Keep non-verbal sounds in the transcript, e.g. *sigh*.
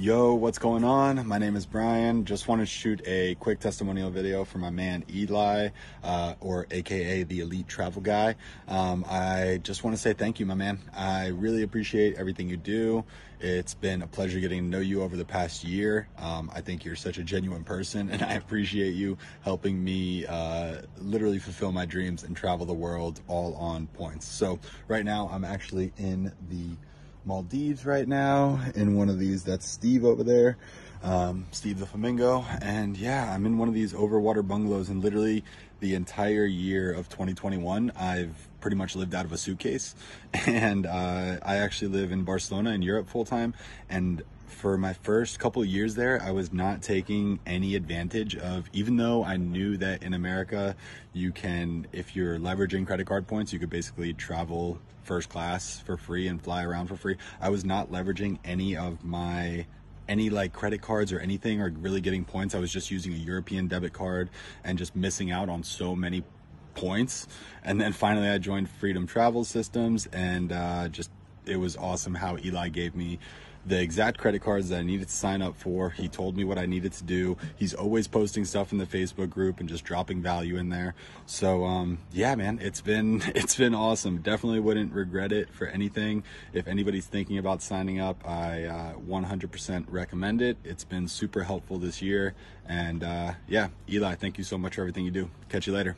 Yo, what's going on? My name is Brian. Just want to shoot a quick testimonial video for my man Eli, uh, or AKA the Eli Travel Guy. Um, I just want to say thank you, my man. I really appreciate everything you do. It's been a pleasure getting to know you over the past year. Um, I think you're such a genuine person, and I appreciate you helping me uh, literally fulfill my dreams and travel the world all on points. So, right now, I'm actually in the Maldives right now in one of these. That's Steve over there, um, Steve the Flamingo. And yeah, I'm in one of these overwater bungalows, and literally the entire year of 2021, I've pretty much lived out of a suitcase. *laughs* And uh, I actually live in Barcelona in Europe full time. And for my first couple years there, I was not taking any advantage of, even though I knew that in America, you can, if you're leveraging credit card points, you could basically travel first class for free and fly around for free. I was not leveraging any of my any like credit cards or anything or really getting points. I was just using a European debit card and just missing out on so many points. And then finally I joined Freedom Travel Systems and uh, just it was awesome how Eli gave me the exact credit cards that I needed to sign up for. He told me what I needed to do. He's always posting stuff in the Facebook group and just dropping value in there. So um, yeah, man, it's been *laughs* it's been awesome. Definitely wouldn't regret it for anything. If anybody's thinking about signing up, I uh, 100% recommend it. It's been super helpful this year. And uh, yeah, Eli, thank you so much for everything you do. Catch you later.